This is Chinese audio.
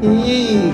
咦